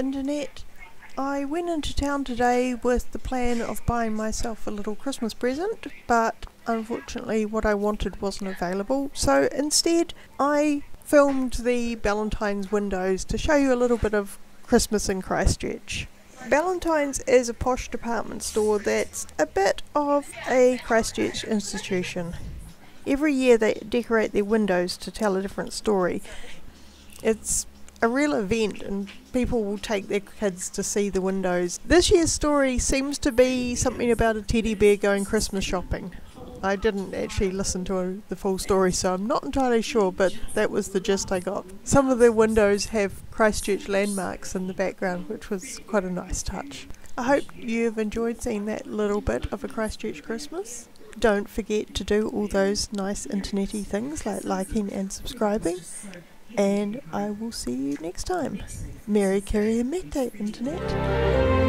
Internet. I went into town today with the plan of buying myself a little Christmas present, but unfortunately what I wanted wasn't available. So instead, I filmed the Ballantyne's windows to show you a little bit of Christmas in Christchurch. Ballantyne's is a posh department store that's a bit of a Christchurch institution. Every year they decorate their windows to tell a different story. It's a real event and people will take their kids to see the windows. This year's story seems to be something about a teddy bear going Christmas shopping. I didn't actually listen to the full story, so I'm not entirely sure, but that was the gist I got. Some of the windows have Christchurch landmarks in the background, which was quite a nice touch. I hope you've enjoyed seeing that little bit of a Christchurch Christmas. Don't forget to do all those nice internety things like liking and subscribing. And I will see you next time. Merry Mete Internet.